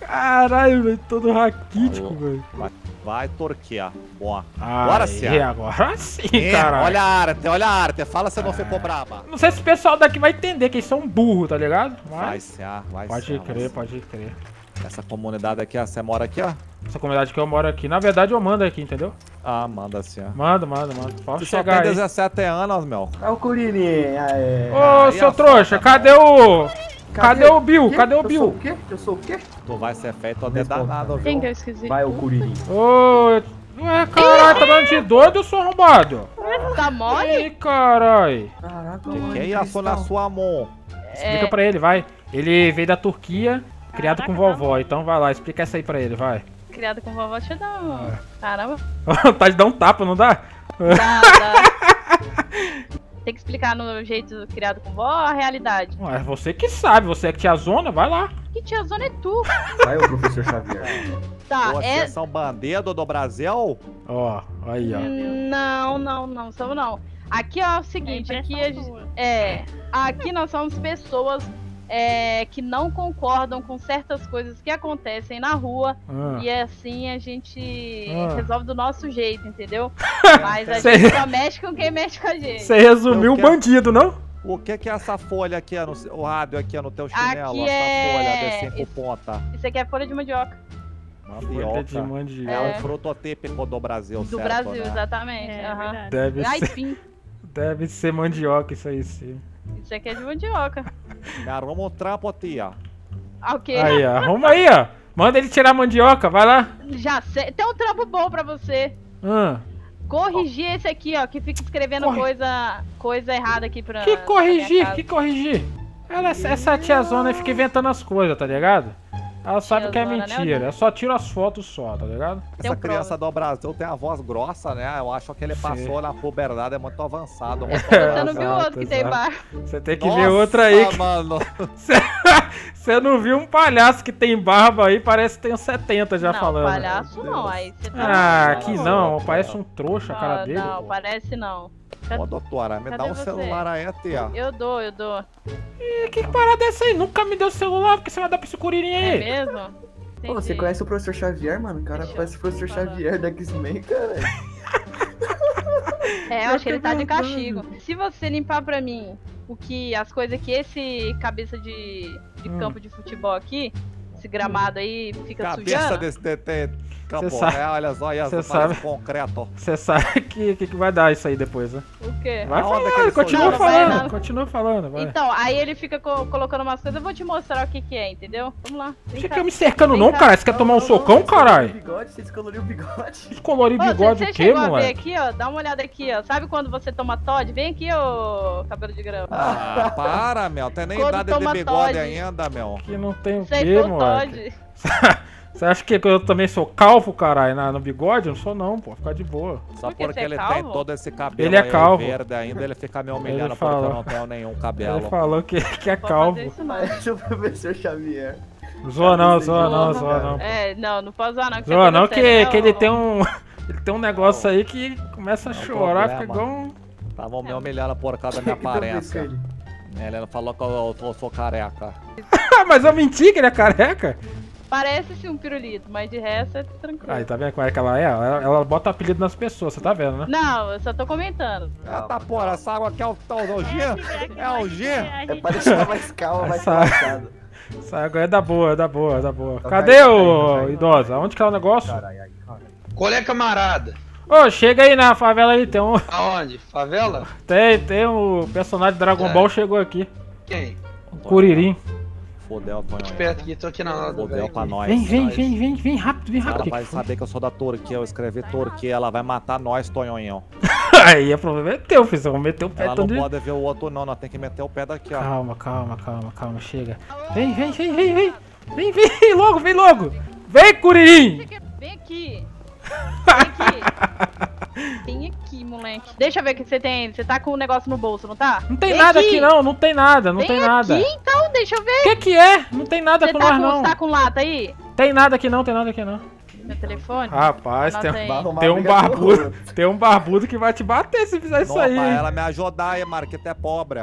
Caralho, velho. Todo raquítico, velho. Vai, vai Turquia. Boa. Aí, Agora sim. ó. Agora sim, É, caralho. olha a arte, olha a arte. Fala se não ficou braba. Não sei se o pessoal daqui vai entender que eles são burros, tá ligado? Vai ser, ah, vai pode ser. crer, pode crer. Essa comunidade aqui, ó, você mora aqui, ó? Essa comunidade que eu moro aqui, na verdade eu mando aqui, entendeu? Ah, manda assim, ó. Manda, manda, manda. Pode Tu só chegar tem aí. 17 anos, meu. É o Curirim, aê. Ô, Aí seu trouxa, foda, cadê o... Cadê, Cadê? o Bill? Quê? Cadê o Eu sou Bill? o quê? Eu sou o quê? Tu vai ser feito de danado, viu? Quem que eu esqueci? Vai o Curirim. Ô, ué, caralho, tá dando de doido, seu arrombado? Tá mole? Ih, caralho. Caraca, Que que é isso na sua mão? Explica pra ele, vai. Ele veio da Turquia, criado com vovó, então vai lá, explica essa aí pra ele, vai. Criado com vovó, deixa eu dar um... É. Caramba. Vontade de dar um tapa, não dá? Dá, dá. Tem que explicar no jeito criado com vó a realidade. Ué, você que sabe, você é que tia zona, vai lá. Que tia zona é tu? Vai o professor Xavier. Tá, Vocês é... são bandido do Brasil? Ó, aí, ó. Não, não, não, somos não. Aqui ó, é o seguinte, aqui a gente- é, aqui nós somos pessoas é, que não concordam com certas coisas que acontecem na rua Ah. e assim a gente Ah. resolve do nosso jeito, entendeu? Mas a Cê- gente só mexe com quem mexe com a gente. Você resumiu o quero- bandido, não? O que que é essa folha aqui, no, o rádio aqui no teu chinelo? Aqui essa é- folha de cinco pontas. Isso aqui é folha de mandioca. Folha de Mandioca. mandioca. É o É. fruto típico do Brasil, Do certo, Brasil, né? exatamente. É, verdade. Deve Ai, ser, deve ser mandioca isso aí, sim. Isso aqui é de mandioca. Me arruma um trampo, tia. Ah, o quê? Aí, ó, arruma aí, ó. Manda ele tirar a mandioca, vai lá. Já sei. Tem um trampo bom pra você. Ah, Corrigir esse aqui, ó, que fica escrevendo Corre- coisa, coisa errada aqui pra. que pra corrigir? casa. Que corrigir? Ela, essa tia zona aí fica inventando as coisas, tá ligado? Ela sabe que é né, mentira. Odete? Eu só tiro as fotos só, tá ligado? Essa criança do Brasil tem a voz grossa, né? Eu acho que ele passou na puberdade, é muito avançado. muito Você não viu o outro que tem embaixo? Você tem que Nossa, ver outra aí. que- mano. Você não viu um palhaço que tem barba aí, parece que tem uns 70 já não, falando. palhaço não, aí você tá. Ah, que louco. não, parece um trouxa a cara Ah, dele. Não, parece não. Cadê- Ô, doutora, me Cadê dá um você? celular aí, tia. Eu dou, eu dou. Ih, que parada é essa aí? Nunca me deu celular, porque você vai dar pra esse curirim É aí. mesmo? Pô, você conhece o professor Xavier, mano? O cara Deixa parece o professor falar. Xavier da X-Men, cara. É, eu acho que ele tá de castigo. Se você limpar pra mim o que. as coisas que esse cabeça de, de Hum. campo de futebol aqui, esse gramado aí fica Cabeça sujando. desse TT campo, Cê sabe- né? Olha só, aí, cê parece sabe. concreto. Você sabe que, que, que vai dar isso aí depois, né? O quê? Vai que falando, continua? Não vai falando, continua falando, vai. Então, aí ele fica co- colocando umas coisas, eu vou te mostrar o que que é, entendeu? Vamos lá. Vem Fica me cercando Vem não, cá. cara. Você quer tomar um socão, caralho? Bigode, você descoloriu o bigode. Descolorir Ô, bigode você o quê, chegou a ver moleque? aqui, ó? Dá uma olhada aqui, ó. Sabe quando você toma Todd? Vem aqui, ô cabelo de grama. Ah, para, meu. Tem nem idade de bigode ainda, meu. Que não tem o quê, foi o moleque? Todd. Você acha que eu também sou calvo, caralho, no bigode? Eu não sou não, pô. Fica de boa. Só Por que porque é ele calvo? tem todo esse cabelo Ele é calvo. verde ainda, ele fica me humilhando Ele porque falou. eu não tenho nenhum cabelo. Ele falou que, que é Pode calvo. Parece o professor Xavier. Zoa não, zoa não, zoa não. É, não, não pode zoar não. que Zoa você não, é que, sério, que ele tem um. Ele tem um negócio aí que começa a Não, chorar, problema. fica igual um. Estavam me humilhando por causa da minha aparência. ele? Falou que eu, eu sou careca. Mas eu menti que ele é careca. Parece sim um pirulito, mas de resto é tranquilo. Aí, tá vendo como é que ela é? Ela, ela bota apelido nas pessoas, você tá vendo, né? Não, eu só tô comentando. Ah, tá, porra, essa água aqui é o, tá, o G? É o G? É pra deixar mais calma, mais Essa- relaxado. Essa água é da boa, é da boa, é da boa. Tá Cadê caindo, o tá idosa? Onde que é o negócio? Qual é, camarada? Ô, chega aí na favela aí, tem um. Aonde? Favela? Tem, tem um personagem de Dragon É. Ball chegou aqui. Quem? Perto aqui, tô aqui na hora velho. pra nós. Vem, vem, Nós. vem, vem, vem rápido, vem Ela rápido. vai saber que eu sou da Turquia, eu escrevi Turquia, ela vai matar nós, Tonhonhão. Aí o problema é teu, filho. Você vai meter o pé Ela não todo pode ver o outro não, nós tem que meter o pé daqui, ó. Calma, calma, calma, calma, chega. Vem, vem, vem, vem, vem. Vem, vem, logo, vem logo. Vem, Curirim. Vem aqui. Vem aqui. Vem aqui, moleque. Deixa eu ver o que você tem. Você tá com o negócio no bolso, não tá? Não tem nada aqui não, não tem nada, não tem nada. aqui, então, deixa eu ver. O que que é? Não tem nada Você com tá nós com, não. você tá com lata aí? Tem nada aqui não, tem nada aqui não. Meu telefone? Rapaz, tem, aí. tem um barbudo, tem um barbudo que vai te bater se fizer isso Não, aí. ela me ajudar aí, Marquita é pobre.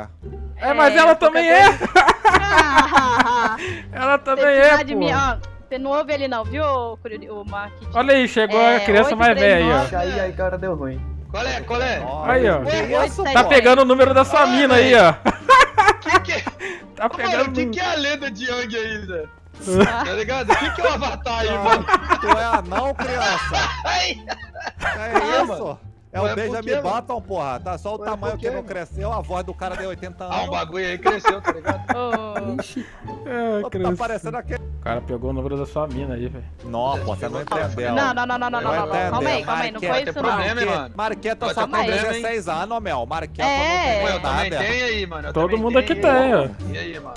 É, mas É, ela também é. Ah, Ela também é, mim, ó. Você não ouve ele não, viu, Curi- o Marquinhos? Olha aí, chegou É, a criança mais velha aí, ó. Aí, aí, cara, deu ruim. Qual é, qual é? Aí, ó. Que isso, Tá pegando o número da sua mina aí, ó. Que que é? Tá Mano, pegando. o que, que é a lenda de Yang aí, Zé? Tá ligado? O que, que é o avatar aí, mano? Tu é anão, criança? Ai, É isso? É o Benjamin mano? Button, porra. Tá só o tamanho por que não mano? cresceu, a voz do cara deu 80 anos. Ah, o bagulho aí cresceu, tá ligado? É, Tá criança. parecendo aquele. O cara pegou o número da sua mina aí, velho. Não, pô, você não entendeu. Não, não, não, não, não, não, não, não. Calma aí, calma aí, não foi isso não. problema, hein, mano? Marqueta só tem problema, hein? 16 anos, Mel. Marqueta É. não tem também nada. tenho aí, mano. eu Todo também mundo aqui tem, ó. E aí, mano?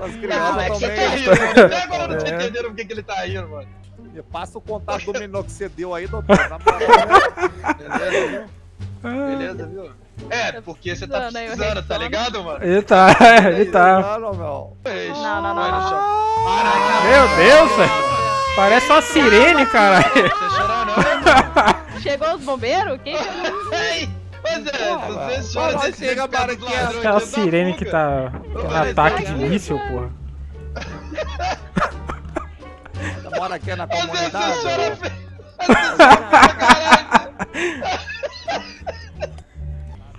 As Não, crianças é que você tá também. rindo, mano. Até agora eu não tô É. entendendo por que que ele tá rindo, mano. Me passa o contato do minoxidil aí, doutor. Na moral. Beleza, viu? Beleza, viu? É, porque você tá precisando aí, tá ligado, mano? Ele tá, ele tá. Não, Mel. Não, não, não. Para, Meu Deus, velho. Parece uma sirene, cara. Você chorar não, mano? Chegou os bombeiros? Quem chegou? Ei, Pois é, você chora Mas desse chega, cara, que é ladrões, Aquela você sirene que tá ataque de míssil, porra. Mora aqui na vezes comunidade.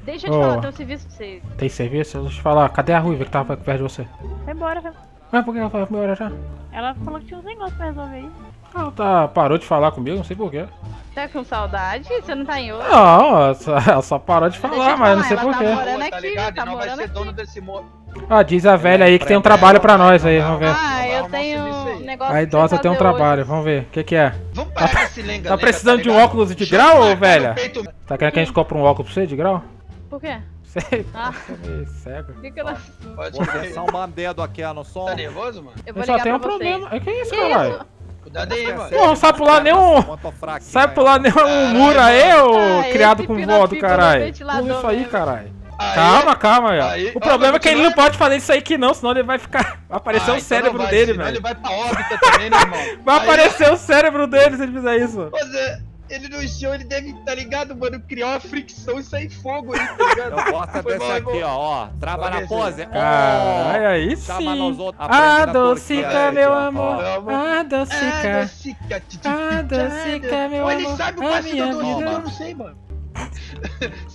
Deixa eu te Ô. falar, tem um serviço pra você. Tem serviço? Deixa eu te falar. Cadê a Ruiva que tava perto de você? Vai embora, vai. Mas por que ela foi embora já? Ela falou que tinha uns negócios pra resolver aí. Ela tá, parou de falar comigo, não sei porquê. Tá com saudade? Você não tá em outro? Não, ela só, ela só parou de falar, te mas não falar, sei ela tá porquê. morando Tá aqui, ligado? tá não vai morando ser aqui. dono desse morro. Ah, diz a velha aí que tem um trabalho pra nós aí, vamos ver. Ah, eu tenho um. Negócio A idosa tem um trabalho, vamos ver. O que que é? Vamos parar com esse lenga Tá precisando de um óculos de grau, ô, velha? Tá querendo que a gente compre um óculos pra você de grau? hoje. Por quê? Sei, Ah. você é meio cego. Que que não... Pode descer um bandedo aqui no som. Tá nervoso, mano? Eu vou só tenho um vocês. problema. É que isso, Que caralho? isso? Cuidado aí, mano. Porra, não sabe pular nenhum. Quanto fraco. Sai pular nenhum muro aí, ô Ah, criado com no caralho. Pula isso aí, caralho. Aí- Calma, calma, aí, ó. O ó, problema é que ele não pode fazer isso aí que não, senão ele vai ficar. Vai aparecer Ah, o então cérebro vai, dele, velho. Ele vai pra órbita também, né, irmão? Vai Aí- aparecer o cérebro dele se ele fizer isso. Mas é, ele no show, ele deve, tá ligado, mano? Criar uma fricção e sair fogo aí, tá ligado? Eu gosto Foi desse mal, aqui, ó. ó. Trava na pose. Caralho, aí sim. nós outros. Aprende na Adocica, meu ó. amor. Amor. Adocica. Adocica, Adocica, meu Olha, ele amor. sabe o A passo do vida. eu não sei, mano.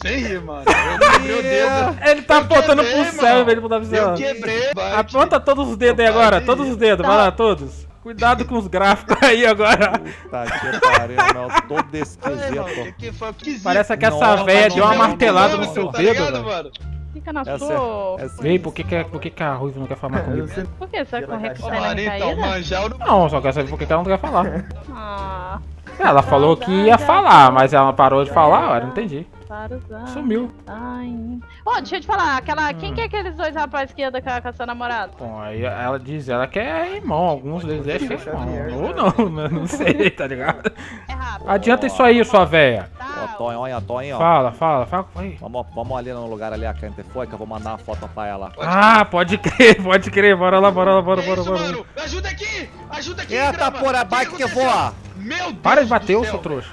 Sem rir, mano. Eu quebrei o dedo. Ele tá Eu apontando quebrei, pro céu vez de botar pro Eu quebrei, vai. Aponta todos os dedos aí agora, todos os dedos, vai lá, todos. Cuidado com os gráficos aí agora. Tá que pariu, meu. Todo o que, esquisito. que? Que Parece que essa Nossa, véia deu uma não, martelada não, no não, seu tá dedo, ligado, velho. mano? Fica na Essa sua. é, essa Vem, por que, que, por que, que a Ruiva não quer falar comigo? Por que? Você tá com Ô, Rexona mano, então, recaída? manjar eu não... Não, só quero saber por que, que ela não quer falar. Ah, Ela falou que ia falar, mas ela parou de falar, eu não entendi. Para usar. Sumiu. Ai. Ó, deixa eu te falar, aquela. Quem que é aqueles dois rapazes que anda com a, com a sua namorada? Bom, aí ela diz, ela que é irmão, alguns deles é irmão. Ou não, né? não sei, tá ligado? É rápido. Adianta isso aí, sua véia. Ó, Tonho, olha, Tonho. Fala, fala, fala. Aí. Vamos, vamos ali no lugar ali, a que gente foi, que eu vou mandar uma foto pra ela. Ah, pode crer, pode crer. Bora lá, bora lá, bora, Que bora, isso, bora. mano? Ajuda aqui! Ajuda aqui, Eita, porra, bike que aconteceu? voa! Meu Deus Para de bater, ô seu trouxa.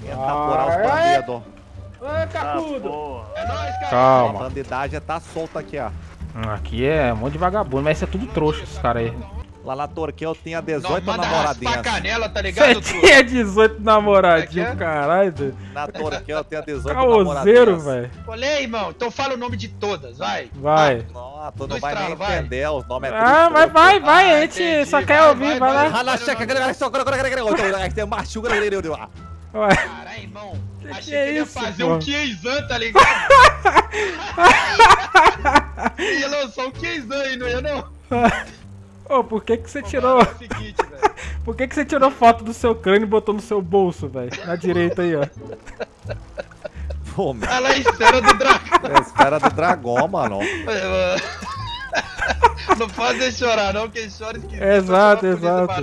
Tenta furar os bandidos. Ô, cacudo. É nóis, cara. A Calma. bandidagem tá solta aqui, ó. Aqui é um monte de vagabundo, mas isso é tudo trouxa, esses caras aí. Lá na Turquia eu tinha Não, 18 manda raspar a namoradinhas. canela, tá ligado, Você tinha 18 namoradinhos, é que é? caralho. Na Turquia eu tinha 18 Caoseiro, namoradinhas. velho. Olha, irmão. Então fala o nome de todas, vai. Vai. Nossa, tu não vai nem vai. entender, os nomes é tudo Ah, mas vai, vai, Ah, a gente entendi. só quer Vai, ouvir, vai, vai vai. lá. Checa, grega, grega, grega, tem machuca. Caralho, irmão. Achei que que, é ele ia isso, fazer pô? um Kiesan, tá ligado? ia lançar um Kiesan aí, não ia não? Ô, por que que você tirou... Por que que você tirou foto do seu crânio e botou no seu bolso, velho? Na direita aí, ó. Pô, meu. Olha lá a esfera do dragão. É a esfera do dragão, mano. Não faz ele chorar, não, que ele chora esquisito. Exato, exato.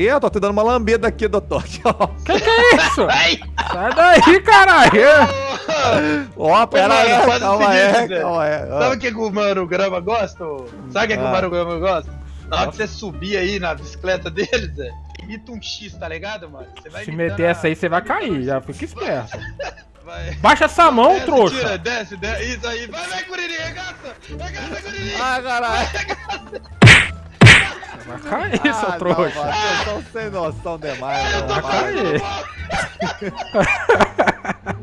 Ih, eu tô te dando uma lambida aqui, doutor. Que que é isso? Ai! Sai daí, caralho! Ó, pera mano, aí, calma seguinte, aí, calma aí. Sabe o que, que o Mano Grama gosta? Sabe o que, que o Ah. Mano Grama gosta? Na hora que você subir aí na bicicleta dele, Zé, imita um X, tá ligado, mano? Você vai Se meter essa aí, você vai cair, já fica esperto. Vai. Baixa essa mão, Desce, trouxa! Tira, desce, desce, isso aí. Vai, vai, Curirim, regaça! Regaça, Curirim! Ah, caralho. Vai cair, seu Ah, trouxa! Não, mano, vocês são sem noção demais, mano. Vai cair!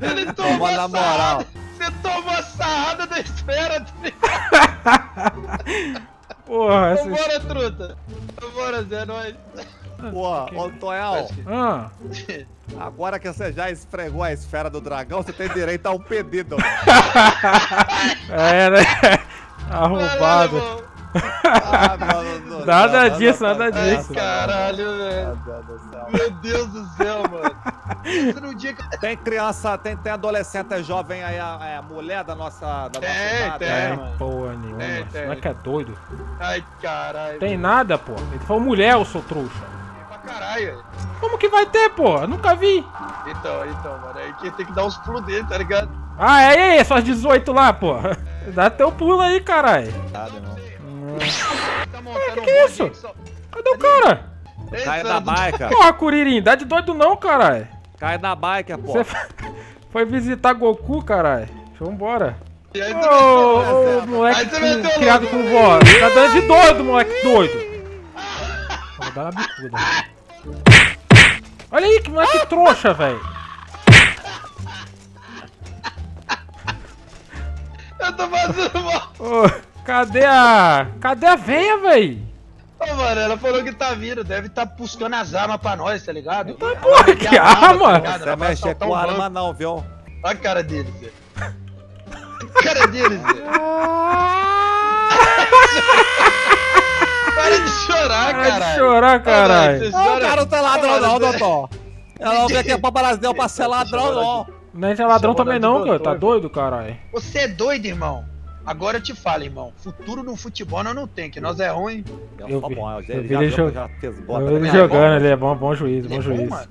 Ele Toma tomou na a moral. Você tomou a sarrada da esfera. tá Porra, essa... Vambora, truta. Vambora, Zé, nós. Pô, ô Tonhão, Ah, agora que você já esfregou a esfera do dragão, você tem direito a um pedido. é, né? Arrombado. Ah, mano, não- Nada não, disso, nada não, disso. Caralho, velho. Meu Deus do céu. Mano. Dia. Tem criança, tem, tem adolescente jovem aí, a, é a mulher da nossa, da nossa Tem, idade. tem. porra nenhuma. Tem, tem. Não é que é doido? Ai, caralho. Tem nada, pô. Ele falou mulher, eu sou trouxa. Pra caralho. Como que vai ter, pô? Eu Nunca vi. Então, então, mano. Aí que tem que dar uns pulos dele, tá ligado? Ah, é, é, é, só as 18 lá, pô. Dá teu pulo aí, caralho. Nada, não. Tá montando que um é isso? só- Cadê o cara? Cai da do- baica. Porra, Curirim, dá de doido não, caralho. Cai na bike, pô. Você foi visitar Goku, caralho. Vambora. E aí Ô, ô, moleque Aí você com- meteu criado louco. com vó. Tá dando de doido, moleque doido. Vou dar uma bicuda. Olha aí, que moleque trouxa, velho. Eu tô fazendo mal. Cadê a... Cadê a veia, velho? Ô, mano, ela falou que tá vindo. Deve tá buscando as armas pra nós, tá ligado? Então, porra, que arma? tá? Você mexe assaltar com um arma não, viu? Olha a cara dele, Zé. A cara dele, Zé. Para de chorar, Para de chorar, caralho. Não, o cara não é ladrão não, doutor. Ela não vem aqui pra Brasil pra ser ladrão, não. Não é ladrão também não, cara. Tá doido, caralho? Você é doido, irmão. Agora eu te falo, irmão. Futuro no futebol nós não tem, que nós é ruim. Eu vi- bom, eu eu vi ele já, Eu vi ele jogando, mão. ele é bom, bom juiz, bom é juiz. mano.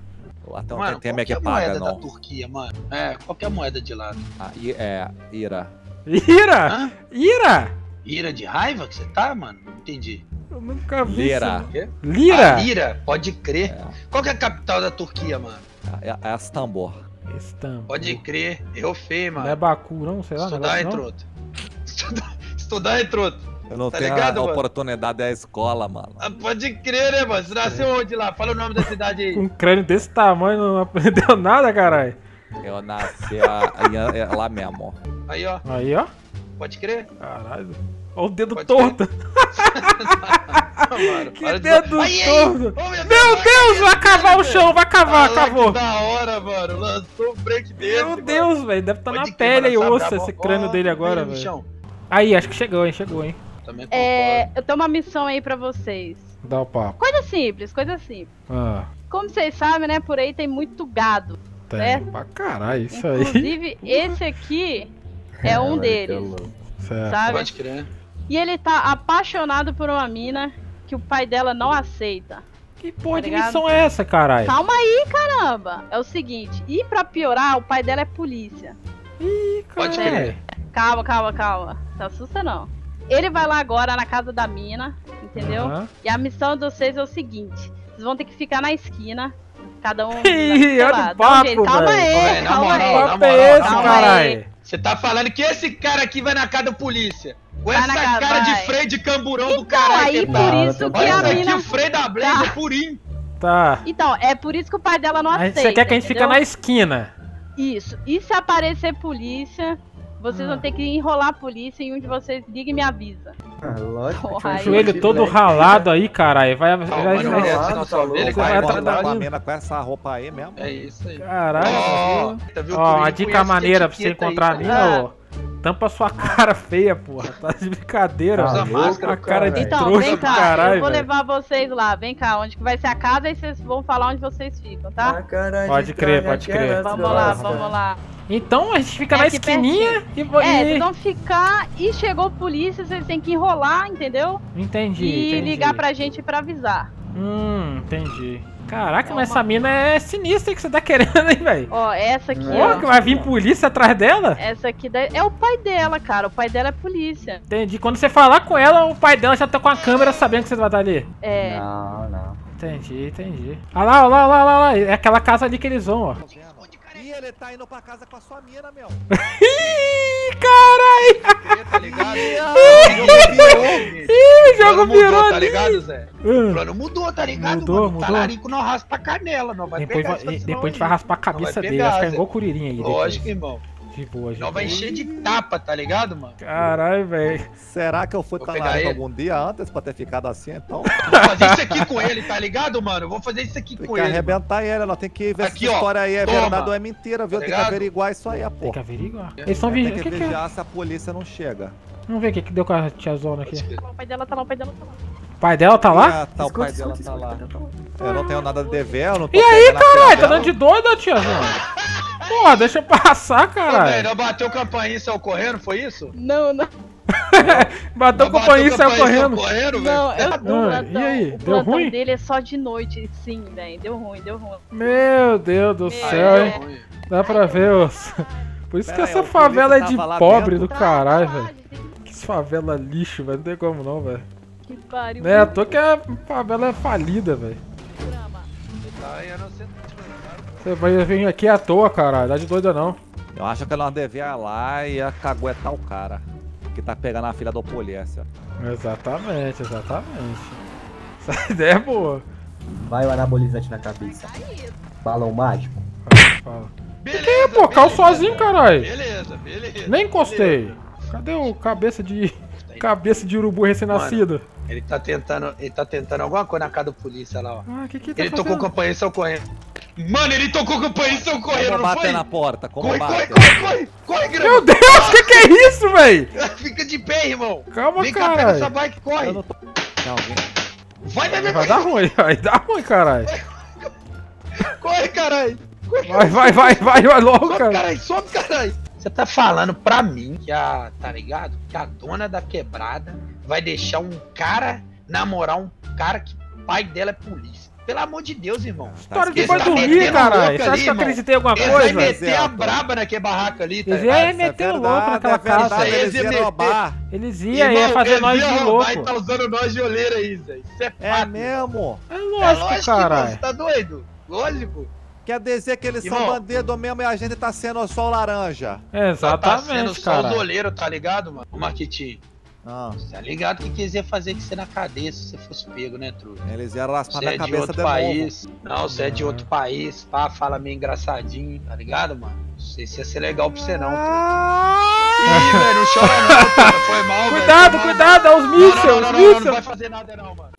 Então Mano, tem, tem qual minha que é a paga, moeda da não. Turquia, mano? É, qual que é a moeda de lá? Ah, é, ira. Ira! Hã? Ira! Ira de raiva que você tá, mano? Não entendi. Eu nunca vi Lira. isso. Lira? Ah, Lira, pode crer. Qual que é a capital da Turquia, mano? É, é Astambor. Istambul. Pode crer. Errou feio, Não é mano. Baku, não? Sei lá, Estudar, não? entroto. Estudar, estudar, entroto. Eu não Tá tenho ligado, a mano? oportunidade da escola, mano. Ah, pode crer, né, mano? Você nasceu onde lá? Fala o nome da cidade aí. Um crânio desse tamanho não aprendeu nada, caralho. Eu nasci a- a- a- lá mesmo. Aí, ó. Aí, ó. Pode crer? Caralho. Olha o dedo Pode torto. Mano, Que de- dedo aí. torto. Meu vaca, Deus, vai cavar o chão, vai cavar, Ah, lá, cavou. Que da hora, mano. Lançou um break desse. Meu Deus, velho. Deve estar na Pode pele e osso esse crânio ó, dele agora, velho. Aí, acho que chegou, hein? Chegou, hein? Também É, eu tenho uma missão aí pra vocês. Dá o papo. Coisa simples, coisa simples. Ah, Como vocês sabem, né, por aí tem muito gado, tem. certo? Pra caralho, isso aí. Inclusive, esse aqui é um deles, Certo. sabe? Pode crer. E ele tá apaixonado por uma mina que o pai dela não aceita. Que porra de ligado? missão é essa, caralho? Calma aí, caramba. É o seguinte, e pra piorar, o pai dela é polícia. Ih, Pode caralho. crer. Calma, calma, calma. Se assusta não. Ele vai lá agora na casa da mina, entendeu? Aham. E a missão de vocês é o seguinte: vocês vão ter que ficar na esquina, cada um. Ih, sei olha lá, o um papo, jeito. Calma velho. aí, calma moral, aí. papo é esse, caralho? Você tá falando que esse cara aqui vai na casa da polícia. Com Vai essa casa, cara de vai. freio de camburão do Então, caralho aí que por tá. isso que Olha a isso aqui, mina. o freio da Blaze Tá. é purinho. Tá. Então, é por isso que o pai dela não aceita. Você quer que a gente fique entendeu? na esquina? Isso. E se aparecer polícia, vocês Ah. vão ter que enrolar a polícia e um de vocês liga e me avisa. lógico. Porra, aí. Joelho todo ralado aí, caralho. Vai, vai, vai, vai- não, ralado, não, tá vai roupa Vai atrás da- com essa roupa aí mesmo? É isso aí. Caralho. Ó, tá? Ó, uma dica maneira pra você encontrar a tá? mina, Ah. ô. Tampa sua cara feia, porra. Tá de brincadeira, Usa mano. máscara, A cara de Então, trouxa vem cá, caralho, eu vou levar vocês lá. Vem cá, onde que vai ser a casa e vocês vão falar onde vocês ficam, tá? Pode crer, pode crer. Vamos lá, vamos lá. Então a gente fica É na esquininha e... vo- É, e- vocês vão ficar e chegou polícia, vocês têm que enrolar, entendeu? Entendi, E entendi. ligar pra gente pra avisar. Hum, entendi. Caraca, mas essa mina é sinistra que você tá querendo, hein, velho? Ó, essa aqui, Pô, ó. que vai vir polícia atrás dela? Essa aqui da- é o pai dela, cara. O pai dela é polícia. Entendi. Quando você falar com ela, o pai dela já tá com a câmera sabendo que você vai estar ali. É. Não, não. Entendi, entendi. Olha lá, olha lá, olha lá, olha lá. É aquela casa ali que eles vão, ó. Ih, ele tá indo pra casa com a sua mina, meu. Ih, caralho! Tá ligado? Ih, o jogo mudou, virou tá ligado, Zé? Hum. O plano mudou, tá ligado, Mudou, mano? O mudou. talarico não raspa a canela, não vai Depois, pegar visão depois a gente aí. vai raspar a cabeça dele, pegar, vai ficar Zé. igual curirinha aí. depois. Lógico, irmão. De boa, de Não vai encher de tapa, tá ligado, mano? Caralho, velho. Será que eu fui talarico ele. algum dia antes pra ter ficado assim, então? Vou fazer isso aqui com ele, tá ligado, mano? Eu Vou fazer isso aqui Tem com que ele. arrebentar ele, ela tem que ver Aqui, se ó. história aí é Toma. verdade ou é mentira, viu? Tá tem que averiguar isso aí, pô. Tem que averiguar. Eles são Tem vigiando. que O que, que é? vigiar se a polícia não chega. Vamos ver o que, que deu com a tia Zona aqui. O pai dela tá lá, o pai dela tá lá. O pai dela tá lá? Ah, tá, o pai dela tá lá. Eu não tenho nada de dever, eu não tô E aí, caralho? Tá dando de doida, tia Zona? Porra, deixa eu passar, Ô, velho, caralho. não bateu campainha e saiu correndo, foi isso? Não, não. Bateu paninho e saiu campainha correndo. correndo, Não, velho. eu, o Ah, plantão, e aí, o deu plantão ruim? dele é só de noite, sim, velho. Deu ruim, deu ruim. Meu Deus do Meu céu, hein? Deus. Dá pra ver os. Por isso que Pera aí, essa favela é de pobre dentro? do caralho, velho. Que favela lixo, velho. Não tem como não, velho. Que pariu. Não é à toa que a favela é falida, velho. Tá, eu não sei. Você vai vir aqui à toa, caralho. Dá de doida não. Eu acho que nós devia ir lá e ia caguetar o cara. Que tá pegando a filha da polícia. Exatamente, exatamente. Essa ideia é boa. Vai o anabolizante na cabeça. Balão mágico. Fala. que é, pô? Caiu sozinho, caralho. Beleza, beleza. Nem encostei. Cadê o cabeça de. Cabeça de urubu recém-nascido? Ele tá tentando. Ele tá tentando alguma coisa na casa da polícia lá, ó. Ah, que que tá ele tocou fazendo? campainha e saiu correndo. Mano, ele tocou campainha e saiu correndo, Como não bater foi? na porta? Como Corre, corre, bater? corre, corre! Corre, grama! Meu Deus, que que é isso, velho? Fica de pé, irmão! Calma, Vem cá, pega essa bike e corre! Não, alguém. Vai, vai, vai, Vai dar ruim, vai dar ruim, caralho. Corre, caralho! Corre, Vai, vai, vai, vai, vai logo, Sobe, cara. caralho, sobe, caralho! Você tá falando pra mim que a. tá ligado? Que a dona da quebrada vai deixar um cara namorar um cara que o pai dela é polícia. Pelo amor de Deus, irmão. História de boi tá dormir, caralho. Você acha ali, que eu acreditei em alguma Eles vai coisa? meter a braba naquele barraco ali, tá Eles ligado? iam meter o louco naquela é verdade, casa. Eles Eles iam roubar. Eles iam, ia Irmão, fazer eles nós iam de roubar louco. e tá usando nós de oleira aí, Zé. Isso é É fato. mesmo? É É lógico, lógico, caralho. Você tá doido? Lógico. Quer dizer que eles são Irmão. bandidos mesmo e a gente tá sendo só o laranja. Só tá sendo Exatamente, só o cara. doleiro, tá ligado, mano? Ô, Marquitinho. Ah, Tá ligado que quiser fazer que você na cadeia se você fosse pego, né, truta? eles iam raspar Você na é de cabeça outro de novo. país. Não, você é de outro país. Pá, fala meio engraçadinho, tá ligado, mano? Não sei se ia ser legal pra você, não. Ih, velho, não chora não, truta. Foi mal, velho. Cuidado, foi mal. cuidado, é os Não, mísseis, não, os não, não, não, não mísseis. vai fazer nada não, mano.